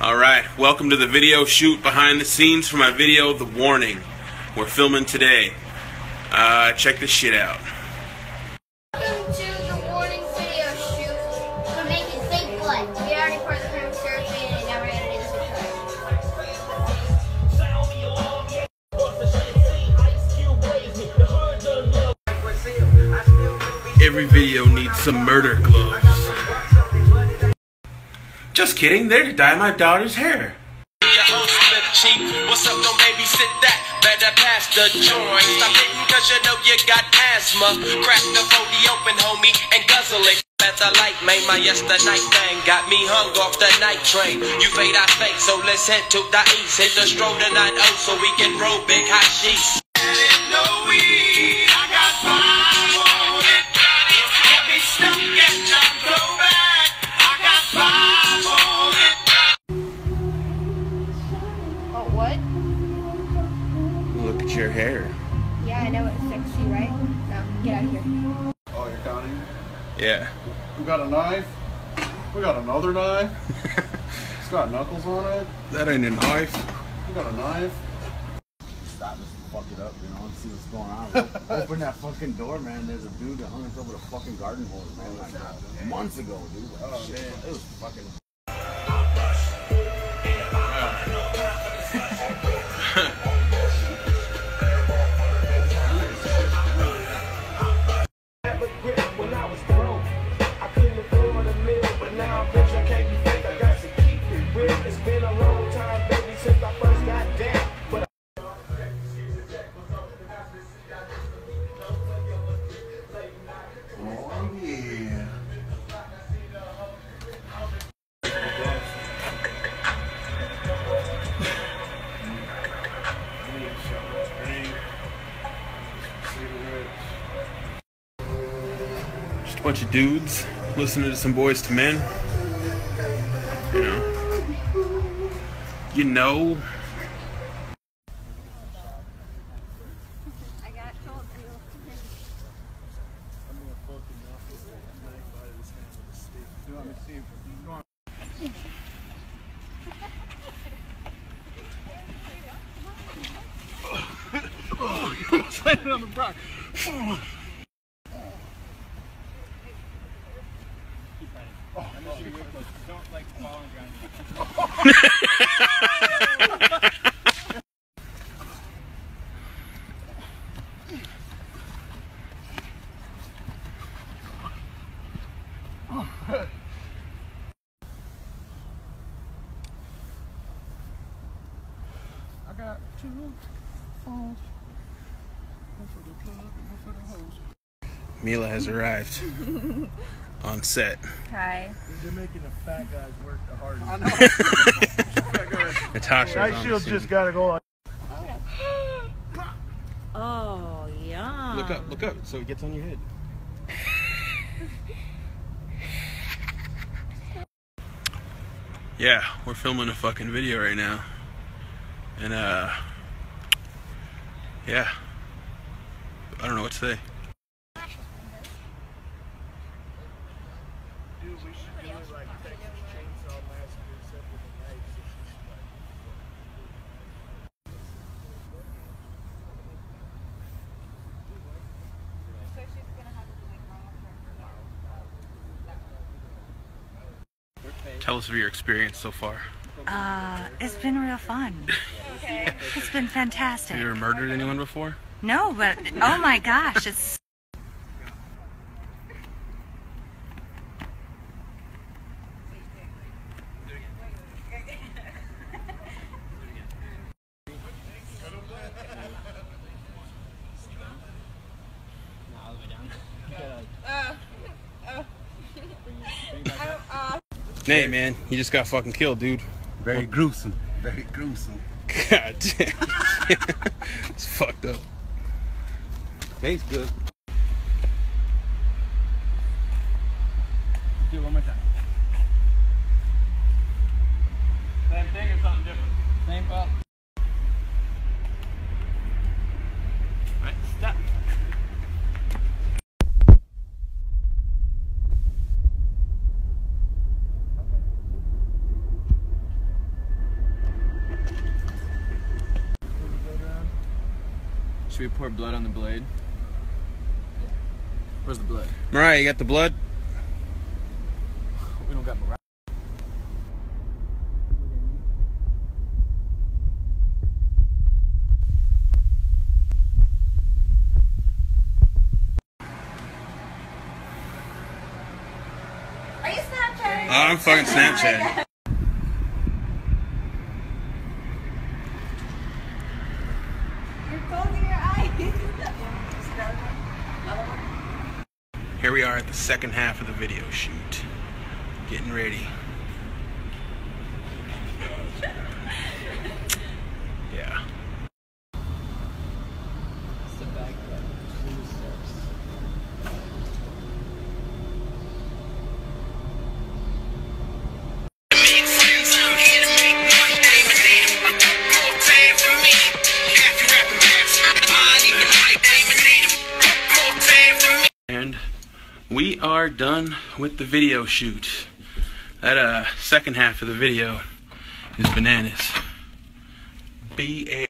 Alright, welcome to the video shoot behind the scenes for my video, The Warning. We're filming today. Uh, check this shit out. Welcome to the warning video shoot. We're making fake blood. We already poured the cream syrup in and now we're gonna do this with Every video needs some murder gloves. Just kidding, they're to dye my daughter's hair. What's up, don't babysit that? Better pass the joint. Stop hitting cause you know you got asthma. Crack the 40 open, homie, and guzzle it. Light, made my thing. Got me hung off the night train. You fade, I fake, so let's head to the east. Hit the stroll oh, so we can roll big hot sheets. Your hair. Yeah, I know it's sexy, right? No, get out of here. Oh, you're counting? Yeah. We got a knife. We got another knife. it's got knuckles on it. That ain't a knife. We got a knife. stop this fuck it up, you know, and see what's going on. Open that fucking door, man. There's a dude that hung himself with a fucking garden hose, man, like months ago, dude. Oh, shit. It was fucking. Just a bunch of dudes listening to some Boyz II Men. You know. You know. Told I for the plug and one for the hose. Mila has arrived on set. Hi. They're making the fat guys work the hardest. Natasha. Ice Shield just gotta go on. Oh, yeah. Look up, look up, so it gets on your head. Yeah, we're filming a fucking video right now. And uh yeah. I don't know what to say. Tell us of your experience so far. Uh, it's been real fun. It's been Have fantastic. you ever murdered anyone before? No, but oh my gosh, it's Nate, man, you just got fucking killed, dude. Very gruesome. Very gruesome. God damn. it's fucked up. Tastes good. Do it one more time. Same thing or something different? Same up. Right, stop. Should we pour blood on the blade? Where's the blood? Mariah, you got the blood? We don't got Mariah. Are you Snapchatting? Oh, I'm fucking Snapchatting. You're closing your eyes. Here we are at the second half of the video shoot. Getting ready. We are done with the video shoot. That uh second half of the video is bananas. B A